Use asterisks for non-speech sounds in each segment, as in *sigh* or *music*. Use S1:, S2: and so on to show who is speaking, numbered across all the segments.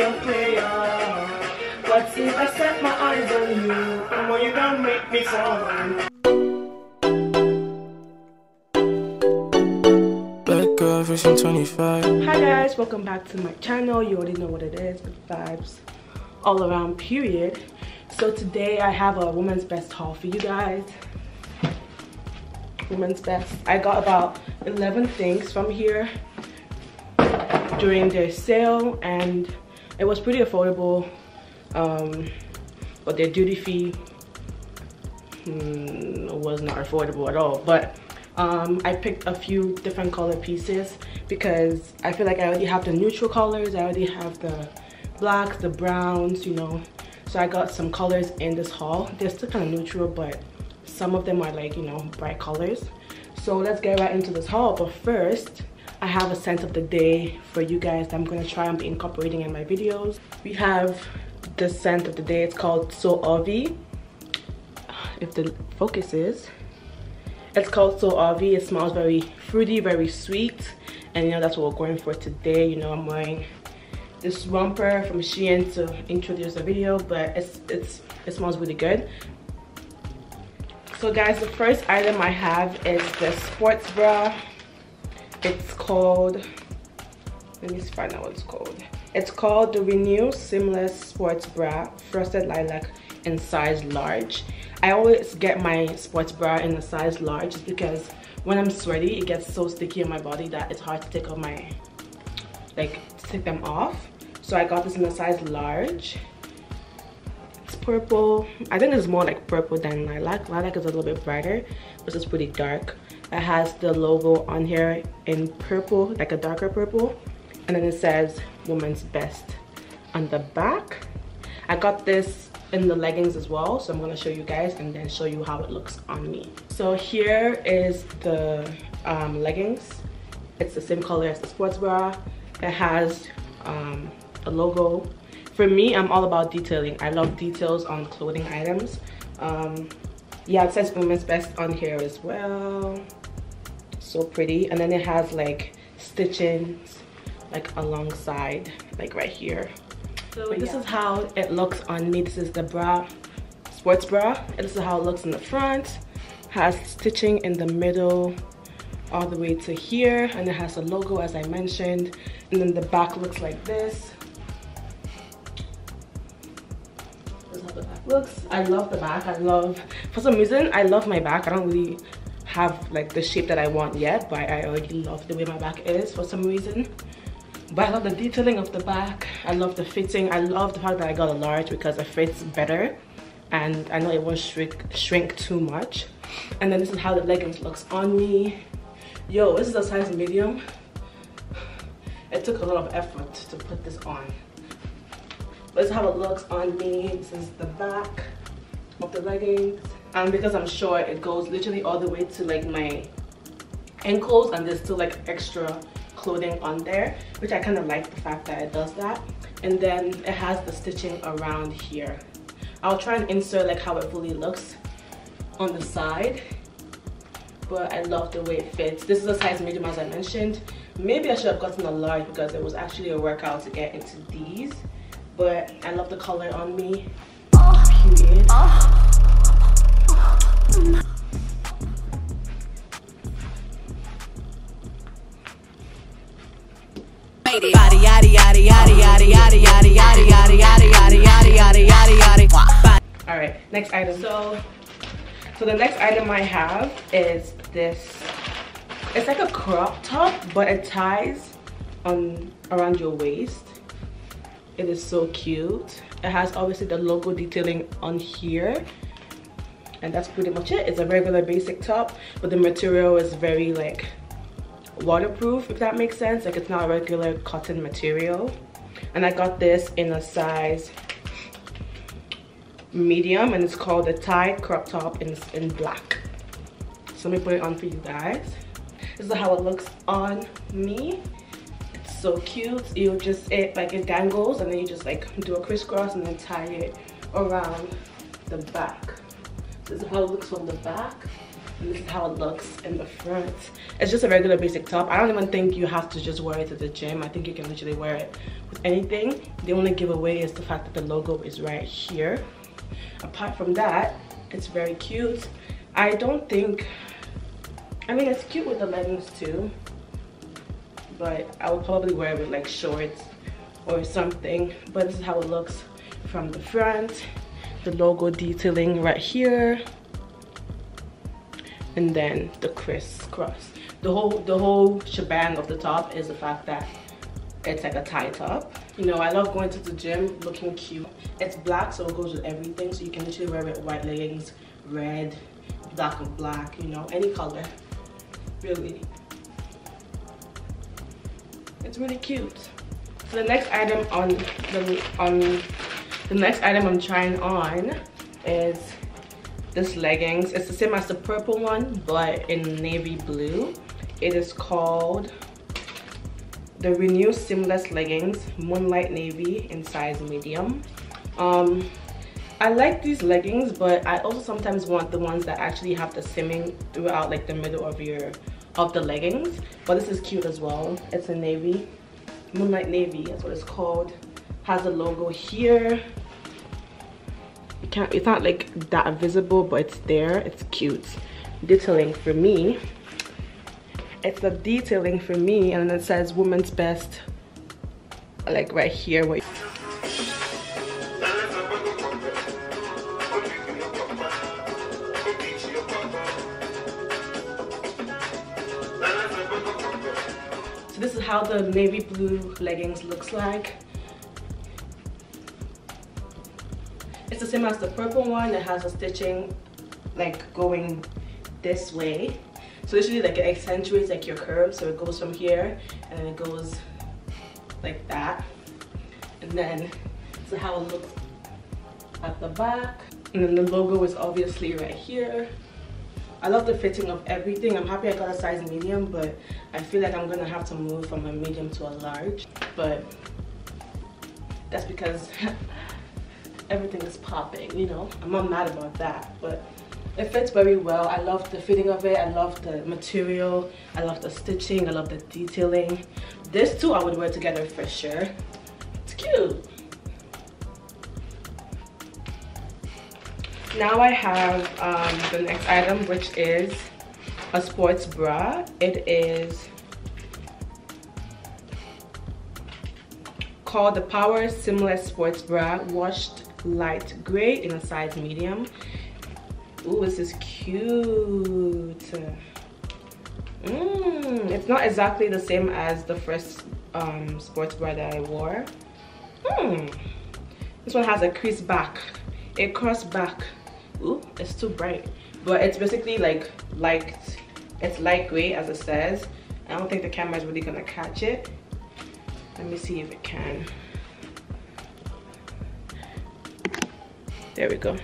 S1: be a player. What's if I set my eyes on you? And when you don't make me fall.
S2: Girl, version 25.
S1: Hi guys, welcome back to my channel. You already know what it is, good vibes all around period. So today I have a woman's best haul for you guys. Woman's best. I got about 11 things from here during their sale and it was pretty affordable. Um, but their duty fee hmm, was not affordable at all. But um, I picked a few different color pieces because I feel like I already have the neutral colors. I already have the blacks, the browns, you know. So I got some colors in this haul. They're still kind of neutral, but some of them are like, you know, bright colors. So let's get right into this haul. But first, I have a scent of the day for you guys that I'm gonna try and be incorporating in my videos. We have the scent of the day. It's called So Avi. If the focus is, it's called So Avi. It smells very fruity, very sweet. And you know, that's what we're going for today. You know, I'm wearing this romper from Shein to introduce the video, but it's, it's, it smells really good. So guys, the first item I have is the sports bra. It's called, let me find out what it's called. It's called the Renew Seamless Sports Bra Frosted Lilac in size large. I always get my sports bra in a size large just because when I'm sweaty, it gets so sticky in my body that it's hard to take off my, like, take them off. So I got this in a size large. It's purple. I think it's more like purple than lilac. Lilac is a little bit brighter, but it's pretty dark. It has the logo on here in purple, like a darker purple. And then it says woman's best on the back. I got this in the leggings as well. So I'm gonna show you guys and then show you how it looks on me. So here is the um, leggings. It's the same color as the sports bra. It has um, a logo. For me, I'm all about detailing. I love details on clothing items. Um, yeah, it says women's best on here as well. So pretty. And then it has like stitching like alongside, like right here. So but this yeah. is how it looks on me. This is the bra, sports bra. And this is how it looks in the front. Has stitching in the middle all the way to here. And it has a logo as I mentioned. And then the back looks like this. Love the back. Looks i love the back i love for some reason i love my back i don't really have like the shape that i want yet but i already love the way my back is for some reason. But i love the detailing of the back. I love the fitting. I love the fact that i got a large because it fits better. And i know it won't shrink shrink too much. And then this is how the leggings looks on me. Yo this is a size medium. It took a lot of effort to put this on. This is how it looks on me. This is the back of the leggings. And because I'm short, it goes literally all the way to like my ankles and there's still like extra clothing on there, which I kind of like the fact that it does that. And then it has the stitching around here. I'll try and insert like how it fully looks on the side but I love the way it fits. This is a size medium as I mentioned. Maybe I should have gotten a large because it was actually a workout to get into these but I love the color on me. Oh, Period. Oh. All right, next item. So, so the next item I have is this. It's like a crop top, but it ties on around your waist. It is so cute. It has obviously the logo detailing on here and that's pretty much it. It's a regular basic top but the material is very like waterproof if that makes sense. Like it's not a regular cotton material. And i got this in a size medium and it's called the tie crop top in, in black so let me put it on for you guys this is how it looks on me It's so cute you just it like it dangles and then you just like do a crisscross and then tie it around the back this is how it looks from the back And this is how it looks in the front. It's just a regular basic top. I don't even think you have to just wear it to the gym. I think you can literally wear it with anything. The only giveaway is the fact that the logo is right here. Apart from that, it's very cute. I don't think, I mean, it's cute with the leggings too. But I would probably wear it with like shorts or something. But this is how it looks from the front. The logo detailing right here and then the crisscross the whole the whole shebang of the top is the fact that it's like a tie top. You know i love going to the gym looking cute. It's black so it goes with everything. So you can literally wear it with white leggings red black and black you know any color really. It's really cute. So the next item on the on the next item i'm trying on is this leggings. It's the same as the purple one but in navy blue. It is called the renew seamless leggings moonlight navy in size medium. Um i like these leggings but i also sometimes want the ones that actually have the simming throughout like the middle of your of the leggings. But this is cute as well. It's a navy moonlight navy that's what it's called. Has a logo here. Can't it's not like that visible but it's there. It's cute. Detailing for me it's the detailing for me and it says woman's best like right here wait so this is how the navy blue leggings looks like It's the same as the purple one. It has a stitching like going this way. So literally like it accentuates like your curve. So it goes from here and then it goes like that. And then this is how it looks at the back. And then the logo is obviously right here. I love the fitting of everything. I'm happy I got a size medium, but I feel like I'm gonna have to move from a medium to a large. But that's because *laughs* everything is popping, you know. I'm not mad about that, but it fits very well. I love the fitting of it. I love the material. I love the stitching. I love the detailing. This too I would wear together for sure. It's cute. Now I have um, the next item, which is a sports bra. It is called the Power Seamless Sports Bra Washed light gray in a size medium. Ooh, this is cute. Mm, it's not exactly the same as the first um, sports bra that I wore. Hmm. This one has a crease back, a cross back. Ooh, it's too bright. But it's basically like light, it's lightweight as it says. I don't think the camera is really gonna catch it. Let me see if it can. there we go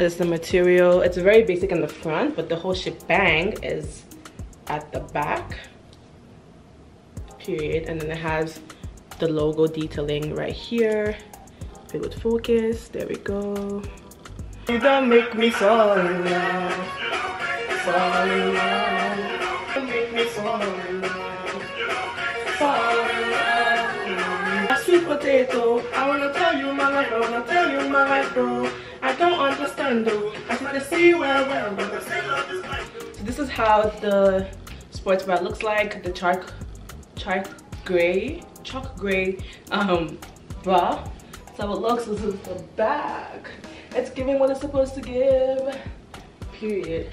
S1: It's the material it's very basic in the front but the whole shebang is at the back period. And then it has the logo detailing right here. If it would focus there we go. You don't make me fall in love. Fall in love. Don't make me fall in love. Fall love. Sweet potato. I wanna tell you my life I wanna tell you my life bro don't understand though. I wanna see where where but so this is how the sports bra looks like the chalk chalk gray chalk gray um bra. So it looks this is the back it's giving what it's supposed to give period.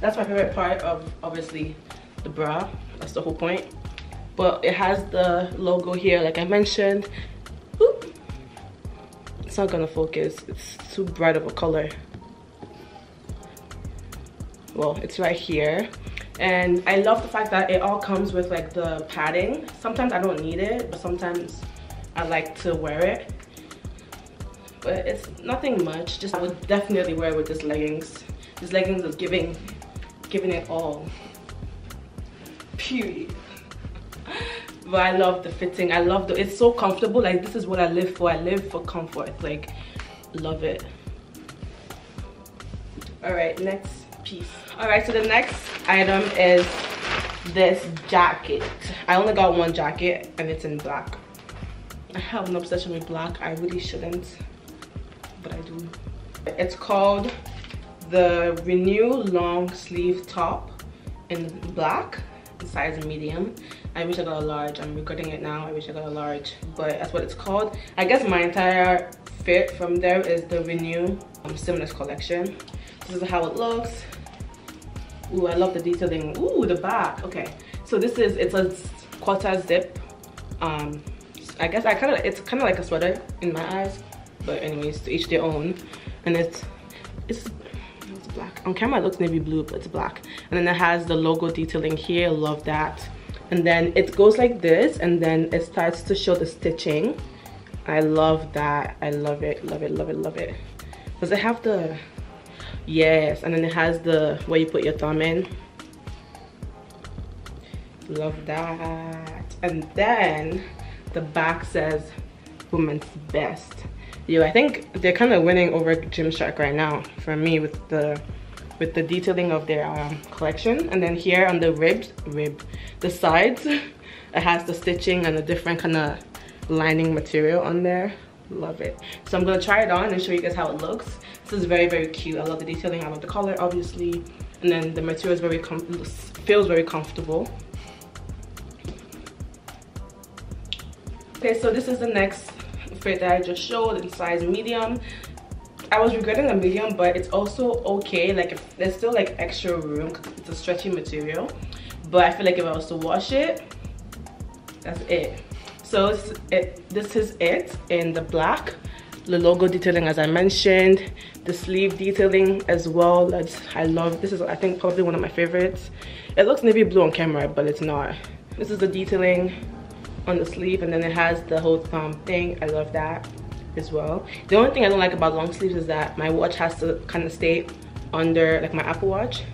S1: That's my favorite part of obviously the bra. That's the whole point. But it has the logo here like i mentioned. Oop. It's not gonna focus. It's too bright of a color. Well it's right here. And i love the fact that it all comes with like the padding. Sometimes i don't need it but sometimes i like to wear it. But it's nothing much. Just i would definitely wear it with this leggings. This leggings is giving giving it all. Period but I love the fitting. I love the, it's so comfortable. Like this is what I live for. I live for comfort. Like, love it. All right, next piece all right so the next item is this jacket i only got one jacket and it's in black i have an obsession with black i really shouldn't but i do it's called the renew long sleeve top in black size medium i wish i got a large i'm recording it now i wish i got a large but that's what it's called i guess my entire fit from there is the renew um, seamless collection this is how it looks Ooh, I love the detailing. Ooh, the back. Okay, so this is it's a quarter zip. Um, I guess I kind of it's kind of like a sweater in my eyes, but anyways, to each their own. And it's it's it's black. On camera it looks navy blue, but it's black. And then it has the logo detailing here. Love that. And then it goes like this, and then it starts to show the stitching. I love that. I love it. Love it. Love it. Love it. Does it have the yes and then it has the where you put your thumb in love that and then the back says woman's best yo i think they're kind of winning over gymshark right now for me with the with the detailing of their um, collection. And then here on the ribs rib the sides *laughs* it has the stitching and a different kind of lining material on there. Love it. So i'm gonna try it on and show you guys how it looks. This is very very cute. I love the detailing. I love the color obviously. And then the material is very feels very comfortable. Okay so this is the next fit that i just showed in size medium I was regretting the medium, but it's also okay. Like, there's still like extra room it's a stretchy material. But I feel like if I was to wash it, that's it. So it, this is it in the black. The logo detailing as i mentioned the sleeve detailing as well. That's i love this is i think probably one of my favorites. It looks navy blue on camera but it's not. This is the detailing on the sleeve and then it has the whole thumb thing. I love that as well. The only thing i don't like about long sleeves is that my watch has to kind of stay under like my apple watch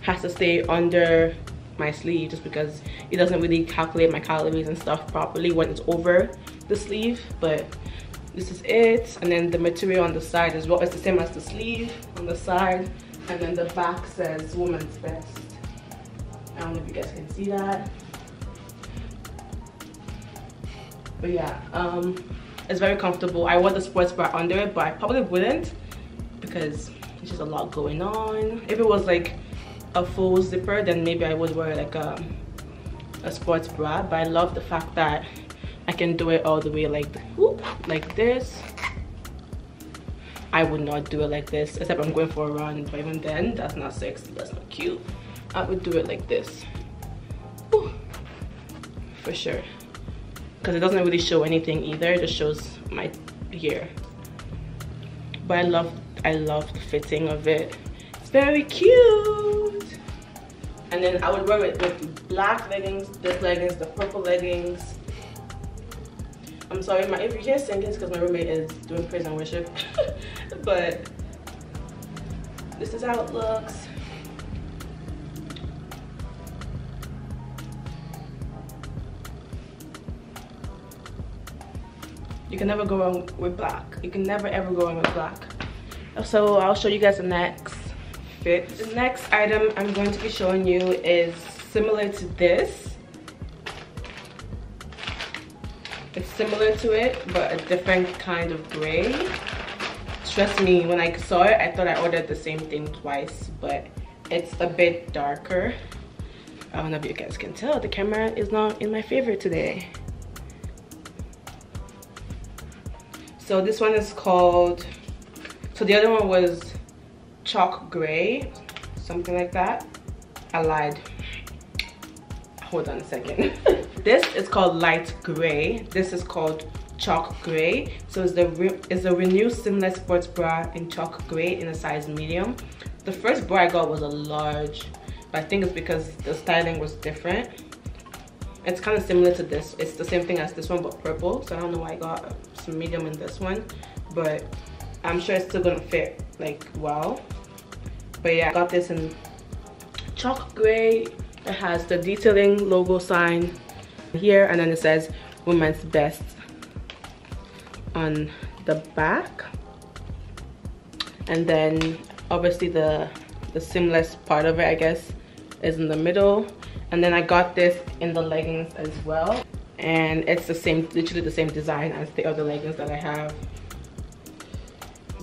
S1: has to stay under my sleeve just because it doesn't really calculate my calories and stuff properly when it's over the sleeve but this is it. And then the material on the side as well it's the same as the sleeve on the side and then the back says woman's best. I don't know if you guys can see that. But yeah um it's very comfortable. I wore the sports bra under it but i probably wouldn't because there's just a lot going on. If it was like a full zipper then maybe i would wear like a a sports bra. But i love the fact that i can do it all the way like whoop, like this. I would not do it like this except i'm going for a run. But even then that's not sexy that's not cute. I would do it like this. For sure because it doesn't really show anything either it just shows my hair but i love i love the fitting of it it's very cute and then I would wear it with black leggings, this leggings, the purple leggings. I'm sorry, my, if you hear singing, because my roommate is doing praise and worship. *laughs* but this is how it looks. You can never go wrong with black. You can never ever go wrong with black. So I'll show you guys the next fit. The next item I'm going to be showing you is similar to this. It's similar to it, but a different kind of gray. Trust me, when I saw it, I thought I ordered the same thing twice, but it's a bit darker. I don't know if you guys can tell, the camera is not in my favor today. So this one is called, so the other one was chalk gray something like that. I lied. Hold on a second. *laughs* This is called light gray. This is called chalk gray. So it's the it's a renew seamless sports bra in chalk gray in a size medium. The first bra i got was a large but i think it's because the styling was different. It's kind of similar to this. It's the same thing as this one but purple. So i don't know why i got some medium in this one but i'm sure it's still gonna fit like well. But yeah i got this in chalk gray it has the detailing logo sign here and then it says women's best on the back. And then obviously the the seamless part of it i guess is in the middle. And then i got this in the leggings as well and it's the same literally the same design as the other leggings that i have.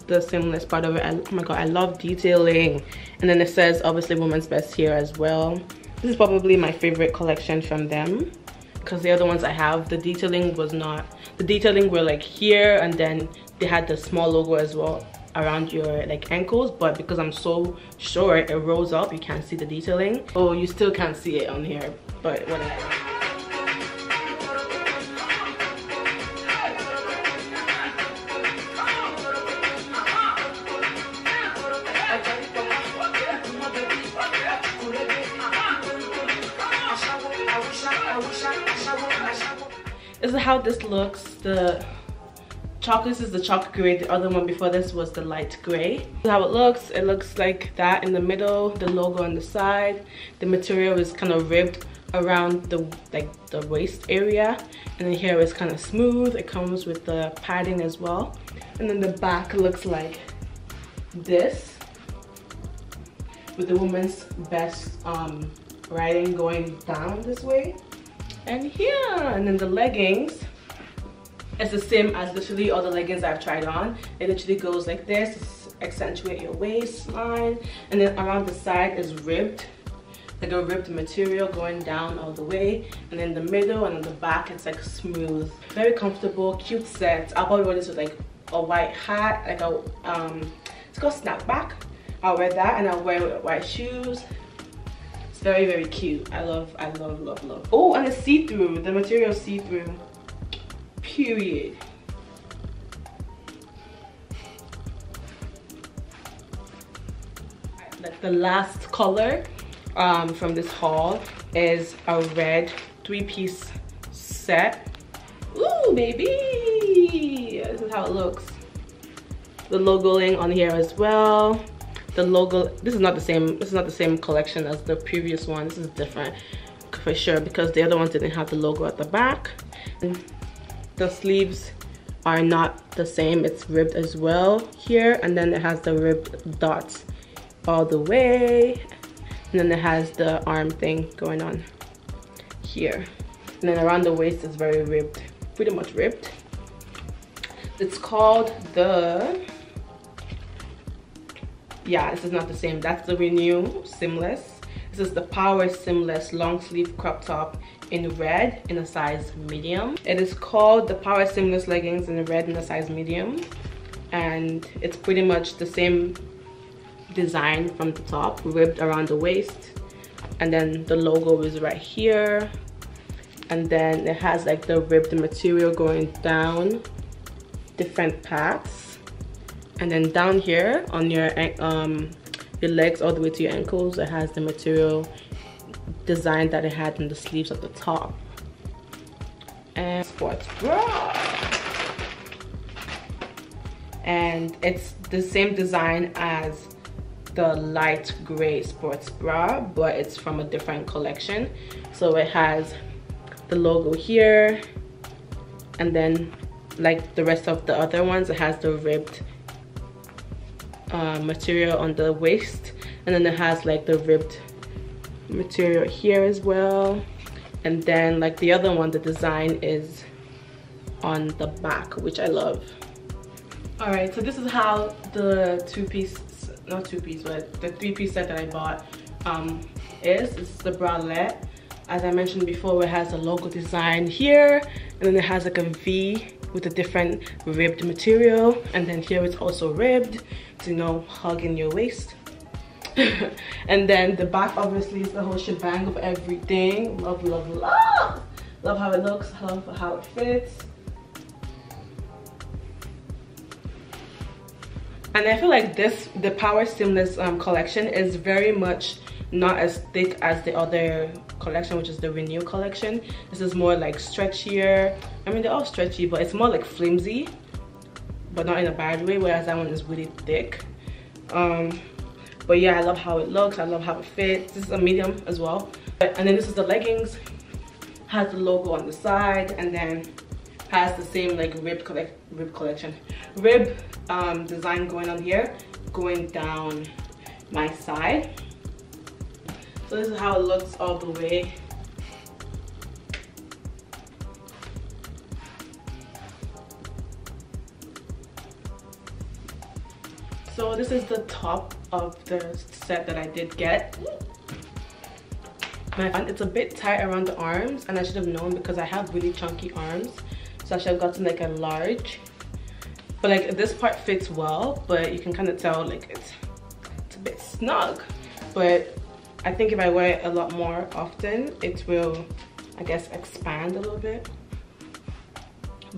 S1: The seamless part of it I, oh my god i love detailing. And then it says obviously women's best here as well. This is probably my favorite collection from them. Because the other ones i have the detailing was not the detailing were like here and then they had the small logo as well around your like ankles. But because i'm so short it rolls up. You can't see the detailing. Oh you still can't see it on here but whatever this is how this looks. The chocolate is the chocolate gray. The other one before this was the light gray. How it looks. It looks like that in the middle the logo on the side. The material is kind of ribbed around the like the waist area. And then here is kind of smooth. It comes with the padding as well. And then the back looks like this with the woman's best um writing going down this way and here and then the leggings it's the same as literally all the leggings I've tried on. It literally goes like this accentuate your waistline. And then around the side is ribbed, like a ribbed material going down all the way. And then the middle and the back, it's like smooth. Very comfortable, cute set. I'll probably wear this with like a white hat, like a, um, it's called snapback. I'll wear that and I'll wear white shoes. It's very, very cute. I love, I love, love, love. Oh, and it's see-through. The material see-through period. Like the last color um, from this haul is a red three-piece set. Ooh, baby! This is how it looks. The logoing on here as well. The logo, this is not the same, this is not the same collection as the previous one. This is different for sure because the other ones didn't have the logo at the back. And the sleeves are not the same it's ribbed as well here and then it has the ribbed dots all the way and then it has the arm thing going on here and then around the waist is very ribbed pretty much ribbed it's called the yeah this is not the same that's the renew seamless this is the power seamless long sleeve crop top in red in a size medium. It is called the Power Seamless Leggings in red in a size medium. And it's pretty much the same design from the top, ribbed around the waist. And then the logo is right here. And then it has like the ribbed material going down different paths. And then down here on your um, your legs all the way to your ankles, it has the material design that it had in the sleeves at the top. And sports bra. And it's the same design as the light gray sports bra, but it's from a different collection. So it has the logo here, and then like the rest of the other ones, it has the ribbed uh, material on the waist, and then it has like the ribbed material here as well. And then like the other one the design is on the back which i love. All right so this is how the two-piece not two-piece but the three-piece set that i bought um is. It's the bralette. As i mentioned before it has a logo design here and then it has like a v with a different ribbed material. And then here it's also ribbed to you know hug in your waist. *laughs* And then the back obviously is the whole shebang of everything. Love love love. Love how it looks love how it fits. And i feel like this the power seamless um, collection is very much not as thick as the other collection which is the renew collection. This is more like stretchier. I mean they're all stretchy but it's more like flimsy but not in a bad way whereas that one is really thick. Um but yeah i love how it looks. I love how it fits. This is a medium as well. And then this is the leggings. Has the logo on the side and then has the same like rib collect rib collection. Rib um, design going on here going down my side so this is how it looks all the way. So this is the top of the set that I did get. It's a bit tight around the arms and I should have known because I have really chunky arms so I should have gotten like a large. But like this part fits well but you can kind of tell like it's it's a bit snug. But I think if I wear it a lot more often it will I guess expand a little bit.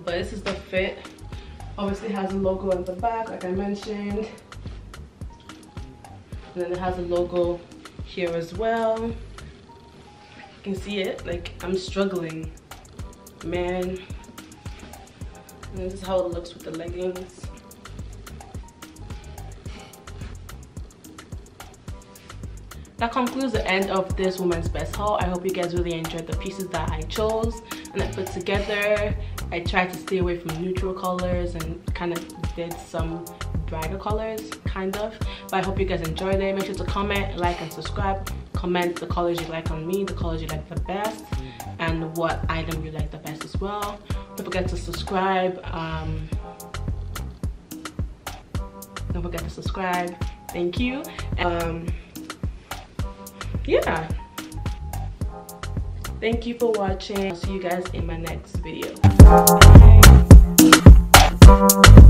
S1: But this is the fit. Obviously has a logo at the back like I mentioned. And then it has a logo here as well. You can see it like I'm struggling man. And this is how it looks with the leggings that concludes the end of this woman's best haul. I hope you guys really enjoyed the pieces that i chose and i put together. I tried to stay away from neutral colors and kind of did some brighter colors kind of. But i hope you guys enjoyed it. Make sure to comment like and subscribe. Comment the colors you like on me the colors you like the best and what item you like the best as well. Don't forget to subscribe um, don't forget to subscribe. Thank you. Um, yeah. Thank you for watching. I'll see you guys in my next video. Bye